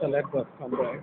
select the comrade.